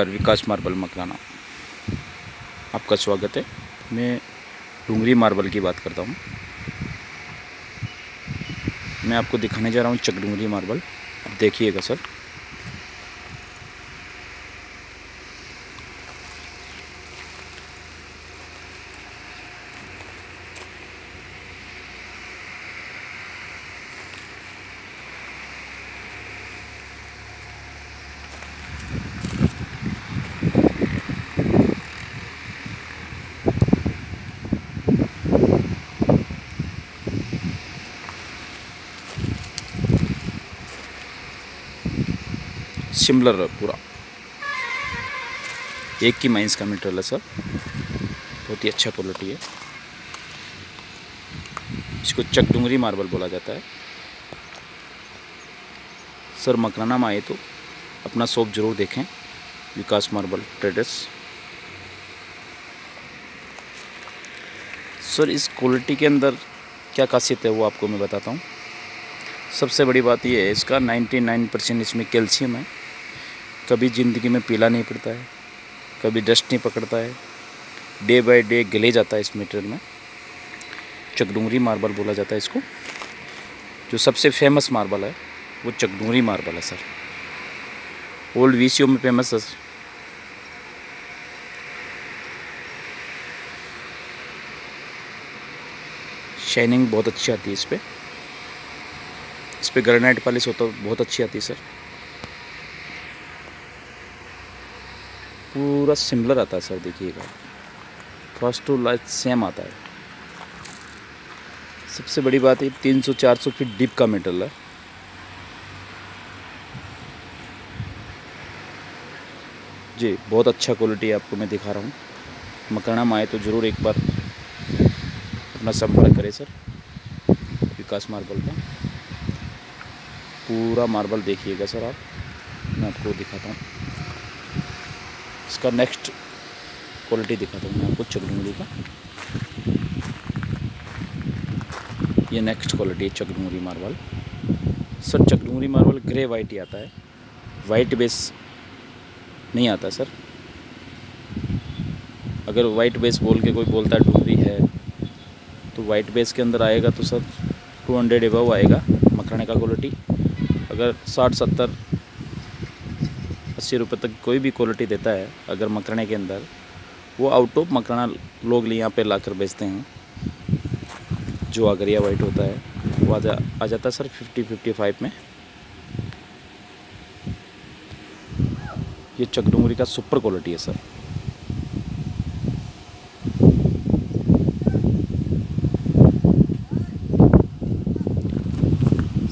विकास marble Makrana. आपका स्वागत है। मैं डूंगरी मार्बल की बात करता हूँ। मैं आपको दिखाने जा रहा हूँ चकडूंगरी मार्बल। देखिएगा सर। सिमिलर है पूरा एक की माइंस का मटेरियल है सर बहुत ही अच्छा क्वालिटी है इसको चक डूंगरी मार्बल बोला जाता है सर मकराना में आए तो अपना शॉप ज़रूर देखें विकास मार्बल ट्रेडर्स सर इस क्वालिटी के अंदर क्या खासियत है वो आपको मैं बताता हूँ सबसे बड़ी बात ये है इसका 99 परसेंट इसमें कैल्शियम है कभी ज़िंदगी में पीला नहीं पड़ता है, कभी डस्ट नहीं पकड़ता है, डे बाय डे गले जाता है इस मटेरियल में। चकडूंगरी मार्बल बोला जाता है इसको। जो सबसे फ़ेमस मार्बल है, वो चकडूंगरी मार्बल है, सर। ओल्ड वीसीओ में फ़ेमस है शाइनिंग बहुत अच्छी आती है इस पर इस पर ग्रेनाइट पॉलिश होता, बहुत अच्छी आती है, सर। पूरा सिमिलर आता है, सर, देखिएगा। फ़र्स्ट टू लास्ट सेम आता है। सबसे बड़ी बात है तीन सौ, चार सौ फीट डीप का मेटल है। जी, बहुत अच्छा क्वालिटी आपको मैं दिखा रहा हूँ। मकराना में आए तो ज़रूर एक बार अपना संपर्क करें, सर। विकास मार्बल का। पूरा मार्बल देखिएगा, सर, आप। मैं आपको दिखाता हूँ। इसका नेक्स्ट क्वालिटी दिखाता हूँ मैं आपको चकडूंगरी का। ये नेक्स्ट क्वालिटी है Chakdungri marble. Sir Chakdungri marble grey white ही आता है। वाइट बेस नहीं आता, सर। अगर वाइट बेस बोल के कोई बोलता है डूंगरी है तो वाइट बेस के अंदर आएगा तो सर 200 हंड्रेड एबव आएगा मखाने का क्वालिटी अगर साठ सत्तर अस्सी रुपये तक कोई भी क्वालिटी देता है, अगर मकराने के अंदर, वो आउट ऑफ़ मकराना लोग यहाँ पे लाकर बेचते हैं। जो आगरिया वाइट होता है, वो आ जा, आ जाता है सर फिफ्टी फिफ्टी फाइव में। ये चकडूंगरी का सुपर क्वालिटी है, सर।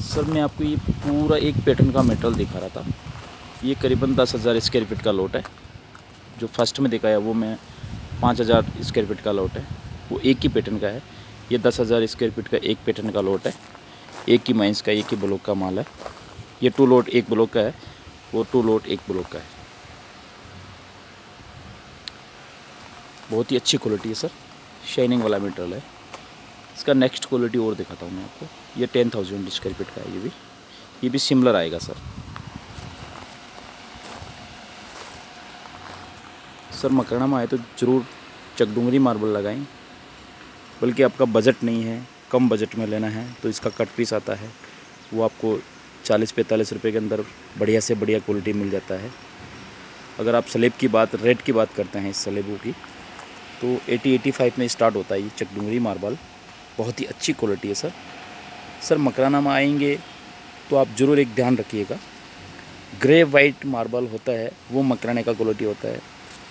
सर, मैं आपको ये पूरा एक पैटर्न का मेटल दिखा रहा था। ये करीबन दस हज़ार स्क्वायर फीट का लोट है। जो फ़र्स्ट में दिखाया वो मैं पाँच हज़ार स्क्वायर फीट का लोट है। वो एक ही पैटर्न का है। ये दस हज़ार स्क्वायर फीट का एक पैटर्न का लोट है। एक ही माइंस का, एक ही ब्लॉक का माल है। ये टू लोट एक ब्लॉक का है। वो टू लोट एक ब्लॉक का है। बहुत ही अच्छी क्वालिटी है सर शाइनिंग वाला मटेरियल है। इसका नेक्स्ट क्वालिटी और दिखाता हूँ मैं आपको। ये टेन थाउज़ेंड स्क्वायर फीट का है ये भी। ये भी सिमिलर आएगा सर सर, मकराना में आए तो ज़रूर चकडूंगरी मार्बल लगाएँ, बल्कि आपका बजट नहीं है, कम बजट में लेना है तो इसका कट पीस आता है। वो आपको चालीस पैंतालीस रुपये के अंदर बढ़िया से बढ़िया क्वालिटी मिल जाता है। अगर आप स्लेब की बात रेट की बात करते हैं इस स्लेबों की तो 80 85 में स्टार्ट होता है ये चकडूंगरी मार्बल। बहुत ही अच्छी क्वालिटी है, सर। सर, मकराना में आएँगे तो आप ज़रूर एक ध्यान रखिएगा। ग्रे वाइट मार्बल होता है, वो मकराने का क्वालिटी होता है।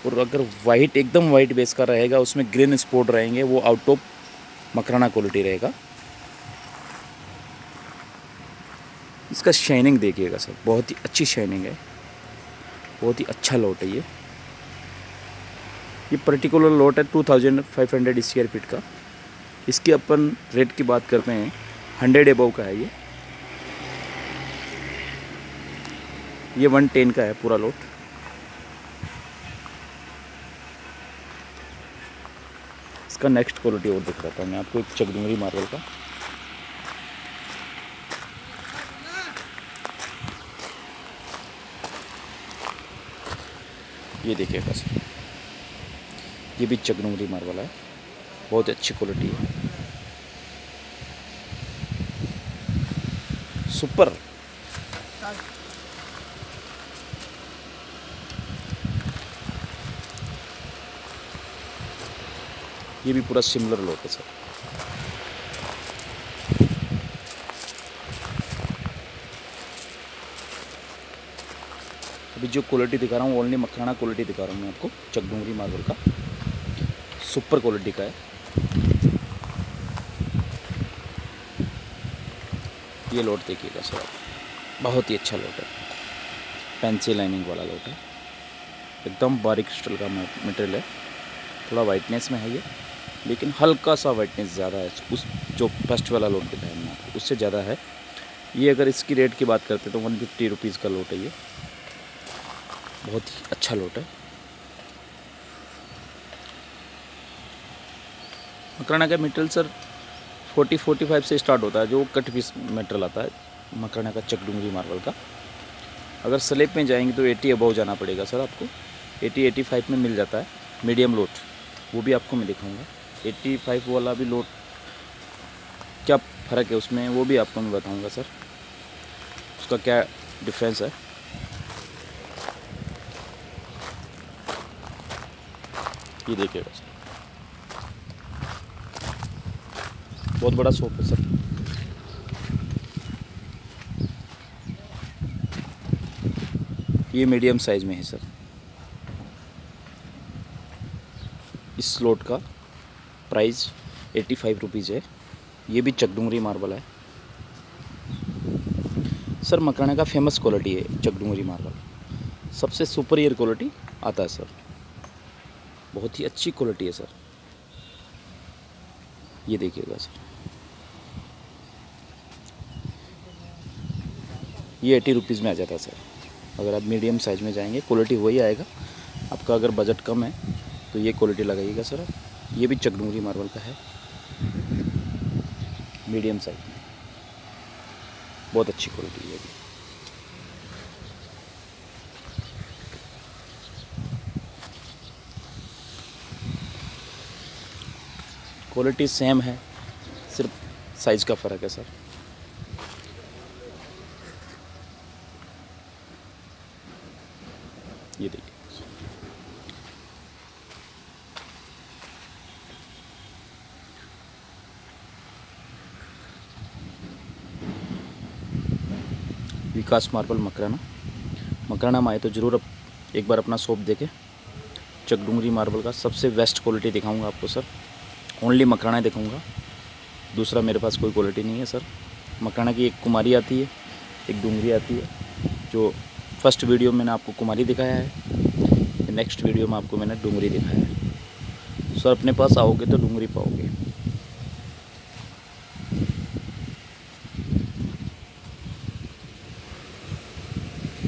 और अगर वाइट एकदम वाइट बेस का रहेगा, उसमें ग्रीन स्पॉट रहेंगे, वो आउट ऑफ़ मकराना क्वालिटी रहेगा। इसका शाइनिंग देखिएगा सर, बहुत ही अच्छी शाइनिंग है। बहुत ही अच्छा लॉट है ये। ये पर्टिकुलर लॉट है two thousand five hundred square feet का। इसकी अपन रेट की बात करते हैं हंड्रेड एबव का है ये। ये वन टेन का है पूरा लोट इसका नेक्स्ट क्वालिटी और दिख रहा था। मैं आपको एक चकडूंगरी मार्बल का। ये देखिएगा सर ये भी चकनूरी मार्बल है बहुत अच्छी क्वालिटी है। सुपर ये भी पूरा सिमिलर लोट है, सर। अभी जो क्वालिटी दिखा रहा हूँ ओनली मखाना क्वालिटी दिखा रहा हूँ मैं आपको, चकडूंगरी मार्बल का। सुपर क्वालिटी का है। ये लोट देखिएगा, सर बहुत ही अच्छा लोट है। पेंसिल लाइनिंग वाला लोट है। एकदम बारीक क्रिस्टल का मटेरियल है। थोड़ा वाइटनेस में है ये। लेकिन हल्का सा वाइटनेस ज़्यादा है, उस जो फ़र्स्ट वाला लोट दिखाया मैंने आपको उससे ज़्यादा है। ये अगर इसकी रेट की बात करते तो वन फिफ्टी रुपीज़ का लोट है ये। बहुत ही अच्छा लोट है। मकराना का material sir forty forty five से स्टार्ट होता है, जो कट पीस मटेरियल आता है, मकराना का चकडूँगी मार्बल का। अगर स्लेब में जाएँगे तो एटी अबव जाना पड़ेगा सर आपको। एटी एटी फाइव में मिल जाता है मीडियम लोट वो भी आपको मैं दिखाऊँगा। एट्टी फाइव वाला भी लोट क्या फ़र्क है उसमें? वो भी आपको मैं बताऊँगा, सर। उसका क्या डिफरेंस है? ये देखिएगा सर बहुत बड़ा सोप है, सर। ये मीडियम साइज़ में है, सर। इस स्लोट का प्राइस एट्टी फाइव रुपीज़ है। ये भी चकडूंगरी मार्बल है। सर मकाना का फ़ेमस क्वालिटी है चकडूंगरी मार्बल। सबसे सुपरियर क्वालिटी आता है, सर। बहुत ही अच्छी क्वालिटी है, सर। ये देखिएगा, सर। ये एटी रुपीज़ में आ जाता है, सर। अगर आप मीडियम साइज़ में जाएँगे क्वालिटी वही आएगा। आपका अगर बजट कम है तो ये क्वालिटी लगाइएगा, सर। ये भी चकडूंगरी मार्बल का है। Medium size. में बहुत अच्छी क्वालिटी है भी। क्वालिटी सेम है, सिर्फ़ साइज़ का फ़र्क है, सर। विकास मार्बल मकराना। मकराना में आए तो ज़रूर अब एक बार अपना शॉप देखें चकडूंगरी मार्बल का सबसे बेस्ट क्वालिटी दिखाऊँगा आपको, सर। ओनली मकराना दिखाऊँगा। दूसरा मेरे पास कोई क्वालिटी नहीं है, सर। मकराना की एक कुमारी आती है, एक डूंगरी आती है, जो फ़र्स्ट वीडियो मैंने आपको कुमारी दिखाया है। नेक्स्ट वीडियो में आपको मैंने डूंगरी दिखाया है। सर, अपने पास आओगे तो डूंगरी पाओगे।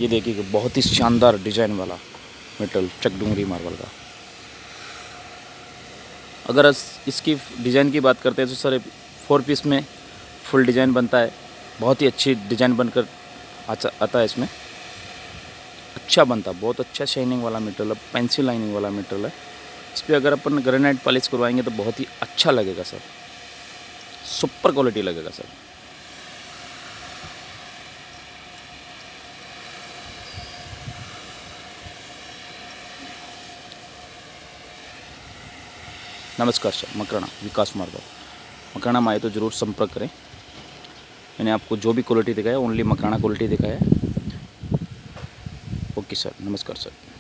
ये देखिए बहुत ही शानदार डिज़ाइन वाला मेटल चकडूंगरी मार्बल का। अगर इसकी डिज़ाइन की बात करते हैं तो सर फोर पीस में फुल डिज़ाइन बनता है। बहुत ही अच्छी डिज़ाइन बनकर आता है इसमें। अच्छा बनता है बहुत अच्छा शाइनिंग वाला मेटल है पेंसिल लाइनिंग वाला मेटल है। इस पर अगर अपन ग्रेनाइट पॉलिश करवाएँगे तो बहुत ही अच्छा लगेगा, सर। सुपर क्वालिटी लगेगा, सर। नमस्कार सर, मकराना, विकास मार्ग मकराना में आए तो ज़रूर संपर्क करें। मैंने आपको जो भी क्वालिटी दिखाया ओनली मकराना क्वालिटी दिखाया ओके सर नमस्कार सर